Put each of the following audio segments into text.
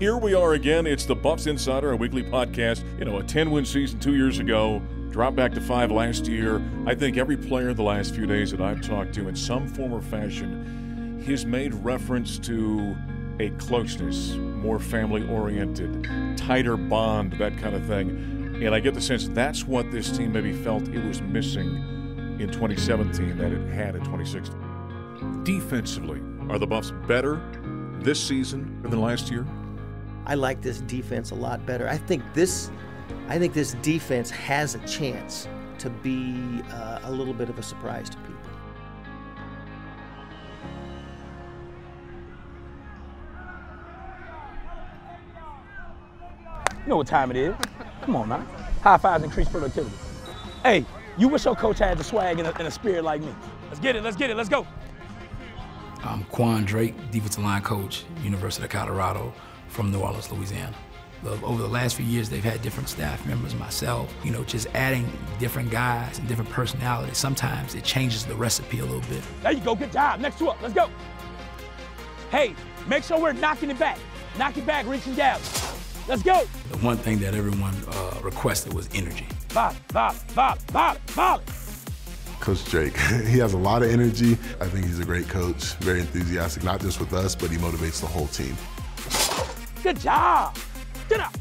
Here we are again. It's the Buffs Insider, a weekly podcast. You know, a 10 win season two years ago, dropped back to five last year. I think every player the last few days that I've talked to, in some form or fashion, has made reference to a closeness, more family oriented, tighter bond, that kind of thing. And I get the sense that's what this team maybe felt it was missing in 2017 that it had in 2016. Defensively, are the Buffs better this season than last year? I like this defense a lot better. I think this, I think this defense has a chance to be uh, a little bit of a surprise to people. You know what time it is. Come on, man. High fives increase productivity. Hey, you wish your coach had the swag and a, and a spirit like me. Let's get it, let's get it, let's go. I'm Kwahn Drake, defensive line coach, University of Colorado from New Orleans, Louisiana. Over the last few years, they've had different staff members, myself, you know, just adding different guys and different personalities. Sometimes it changes the recipe a little bit. There you go, good job. Next two up, let's go. Hey, make sure we're knocking it back. Knock it back, reaching down. Let's go. The one thing that everyone uh, requested was energy. Volley, volley, volley, volley, volley. Coach Drake. he has a lot of energy. I think he's a great coach, very enthusiastic, not just with us, but he motivates the whole team. Good job. Get up.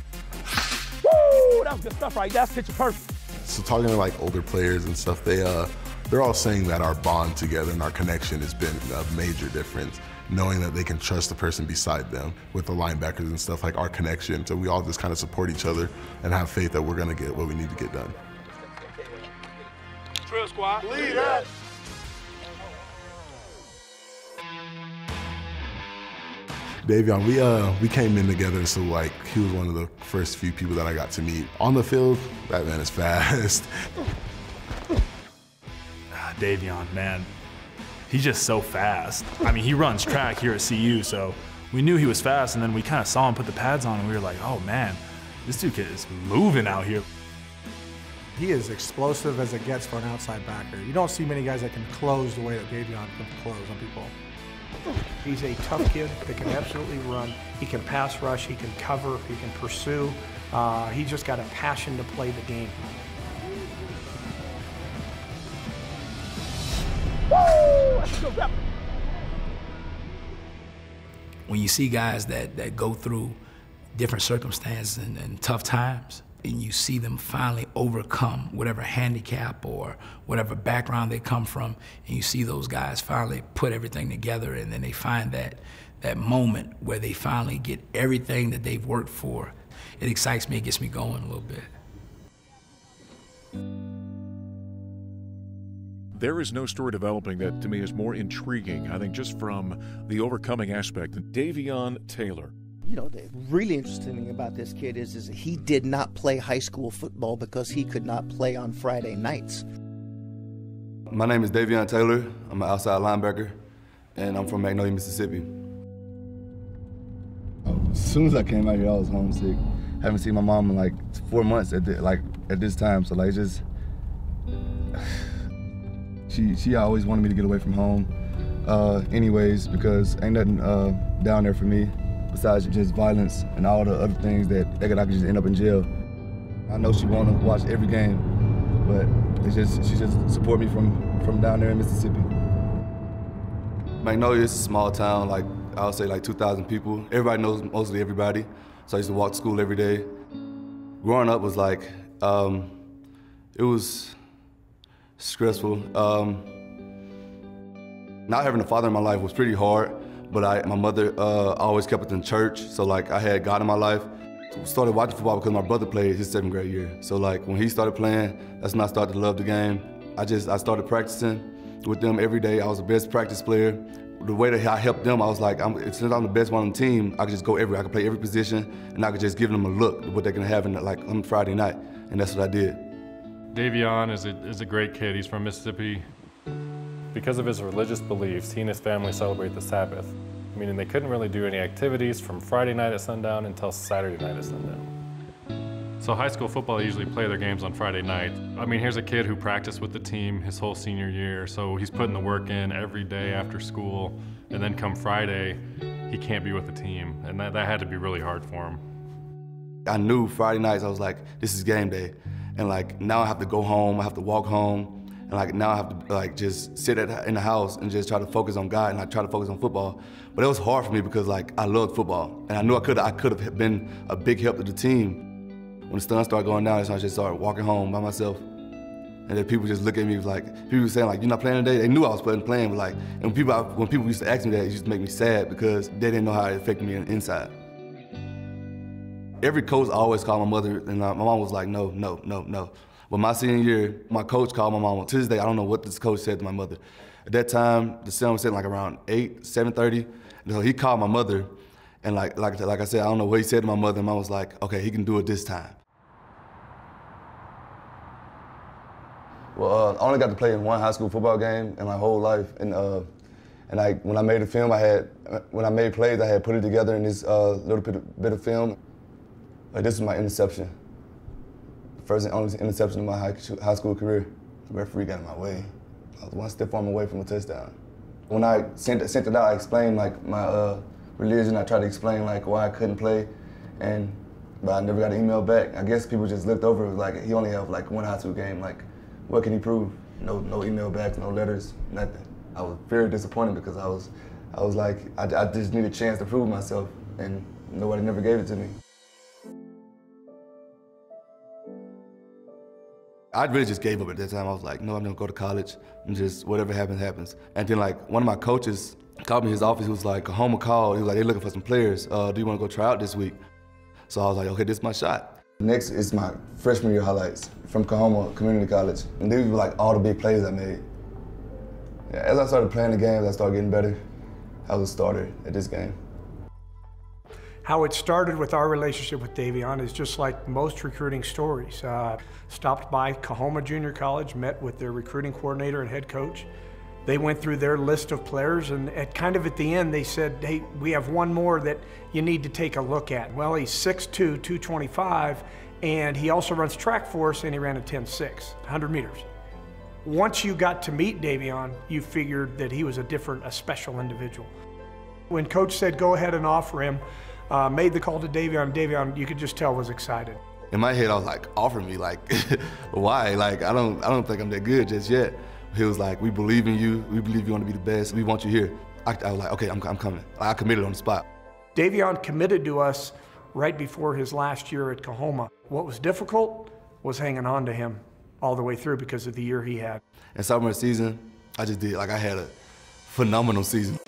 Woo, that was good stuff right there. That's picture perfect. So talking to like older players and stuff, they uh they're all saying that our bond together and our connection has been a major difference. Knowing that they can trust the person beside them with the linebackers and stuff like our connection. So we all just kind of support each other and have faith that we're gonna get what we need to get done. Drill squad. Lead us. Davion, we uh we came in together, so like he was one of the first few people that I got to meet on the field. That man is fast. Ah, Davion, man, he's just so fast. I mean, he runs track here at CU, so we knew he was fast, and then we kind of saw him put the pads on, and we were like, oh man, this dude is moving out here. He is explosive as it gets for an outside backer. You don't see many guys that can close the way that Davion can close on people. He's a tough kid that can absolutely run. He can pass rush, he can cover, he can pursue. Uh, he just got a passion to play the game. When you see guys that, that go through different circumstances and, and tough times, and you see them finally overcome whatever handicap or whatever background they come from, and you see those guys finally put everything together, and then they find that that moment where they finally get everything that they've worked for. It excites me, it gets me going a little bit. There is no story developing that to me is more intriguing, I think, just from the overcoming aspect. Davion Taylor, you know, the really interesting thing about this kid is, is he did not play high school football because he could not play on Friday nights. My name is Davion Taylor. I'm an outside linebacker, and I'm from Magnolia, Mississippi. As soon as I came out here, I was homesick. Haven't seen my mom in like four months at the, like at this time, so like just she she always wanted me to get away from home. Uh, anyways, because ain't nothing uh, down there for me besides just violence and all the other things that, that I could just end up in jail. I know she want to watch every game, but it's just she just support me from from down there in Mississippi. Magnolia is a small town, like I'll say like 2,000 people. Everybody knows mostly everybody, so I used to walk to school every day. Growing up was like, um, it was stressful. Um, not having a father in my life was pretty hard. But I, my mother uh, always kept us in church, so like I had God in my life. Started watching football because my brother played his seventh grade year. So like when he started playing, that's when I started to love the game. I just I started practicing with them every day. I was the best practice player. The way that I helped them, I was like, I'm, since I'm the best one on the team, I could just go every, I could play every position, and I could just give them a look what they're gonna have in like on Friday night, and that's what I did. Davion is a, is a great kid. He's from Mississippi. Because of his religious beliefs, he and his family celebrate the Sabbath, meaning they couldn't really do any activities from Friday night at sundown until Saturday night at sundown. So high school football they usually play their games on Friday night. I mean, here's a kid who practiced with the team his whole senior year, so he's putting the work in every day after school, and then come Friday, he can't be with the team, and that, that had to be really hard for him. I knew Friday nights I was like, this is game day, and like now I have to go home, I have to walk home, and like now I have to like just sit at, in the house and just try to focus on God and I try to focus on football. But it was hard for me because like I loved football, and I knew I could I could have been a big help to the team when the sun started going down, I just started walking home by myself. And then people just look at me like, people were saying like, you're not playing today? They knew I was playing, playing but like, and when people, when people used to ask me that, it used to make me sad because they didn't know how it affected me inside. Every coach I always called my mother, and uh, my mom was like, no, no, no, no. But my senior year, my coach called my mom. To this day, I don't know what this coach said to my mother. At that time, the sun was setting like around 8, 7.30. So he called my mother, and like, like, like I said, I don't know what he said to my mother, and mom was like, okay, he can do it this time. Well, uh, I only got to play in one high school football game in my whole life, and uh, and I when I made the film, I had when I made plays, I had put it together in this uh, little bit of, bit of film. Like this is my interception, first and only interception of my high, high school career. The referee got in my way. I was one step arm away from a touchdown. When I sent it, sent it out, I explained like my uh, religion. I tried to explain like why I couldn't play, and but I never got an email back. I guess people just looked over like he only have like one high school game. Like what can he prove? No, no email back, no letters, nothing. I was very disappointed because I was, I was like, I, I just needed a chance to prove myself, and nobody never gave it to me. I really just gave up at that time. I was like, no, I'm gonna go to college and just whatever happens, happens. And then like one of my coaches called me his office. He was like, Coahoma called. He was like, they're looking for some players. Uh, do you want to go try out this week? So I was like, okay, this is my shot. Next is my freshman year highlights from Coahoma Community College. And these were like all the big plays I made. Yeah, as I started playing the games, I started getting better. I was a starter at this game. How it started with our relationship with Davion is just like most recruiting stories. Uh, stopped by Coahoma Junior College, met with their recruiting coordinator and head coach. They went through their list of players, and at kind of at the end, they said, Hey, we have one more that you need to take a look at. Well, he's 6'2, 225, and he also runs track for us, and he ran a 10.6, 100 meters. Once you got to meet Davion, you figured that he was a different, a special individual. When coach said go ahead and offer him, uh, made the call to Davion, Davion, you could just tell was excited. In my head, I was like, offer me, like, why? Like, I don't, I don't think I'm that good just yet. He was like, we believe in you. We believe you're going to be the best. We want you here. I, I was like, okay, I'm, I'm coming. I committed on the spot. Davion committed to us right before his last year at Coahoma. What was difficult was hanging on to him all the way through because of the year he had. And summer season, I just did, like I had a phenomenal season.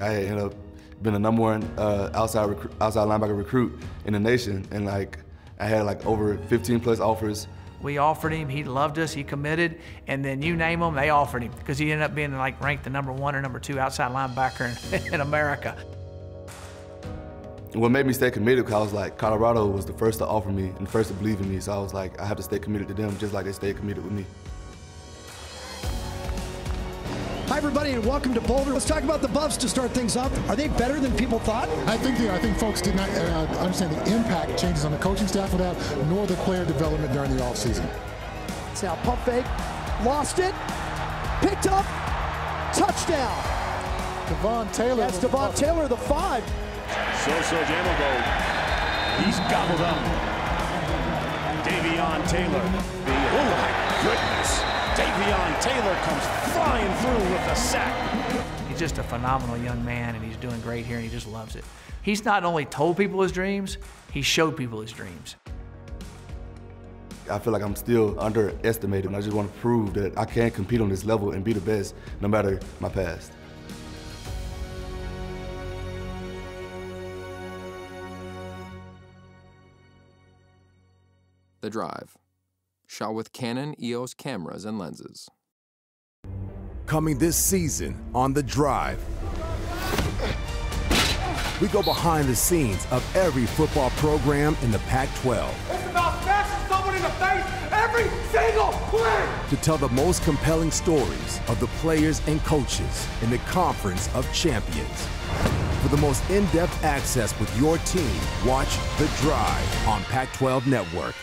I ended up being the number one uh, outside, outside linebacker recruit in the nation. And like, I had like over 15 plus offers we offered him, he loved us, he committed, and then you name them, they offered him because he ended up being like ranked the number one or number two outside linebacker in, in America. What made me stay committed, because I was like, Colorado was the first to offer me and first to believe in me, so I was like, I have to stay committed to them just like they stayed committed with me. Hi, everybody, and welcome to Boulder. Let's talk about the Buffs to start things up. Are they better than people thought? I think they I think folks did not uh, understand the impact changes on the coaching staff would have, nor the player development during the offseason. It's now pump fake, lost it, picked up, touchdown. Devon Taylor. That's Devon Taylor, the five. So so go. He's gobbled up. Davion Taylor. Oh my goodness. Davion Taylor comes flying through with a sack. He's just a phenomenal young man, and he's doing great here, and he just loves it. He's not only told people his dreams, he showed people his dreams. I feel like I'm still underestimated, and I just want to prove that I can compete on this level and be the best no matter my past. The Drive shot with Canon EOS cameras and lenses. Coming this season on The Drive. We go behind the scenes of every football program in the Pac 12. It's about smashing someone in the face every single play! To tell the most compelling stories of the players and coaches in the Conference of Champions. For the most in depth access with your team, watch The Drive on Pac 12 Network.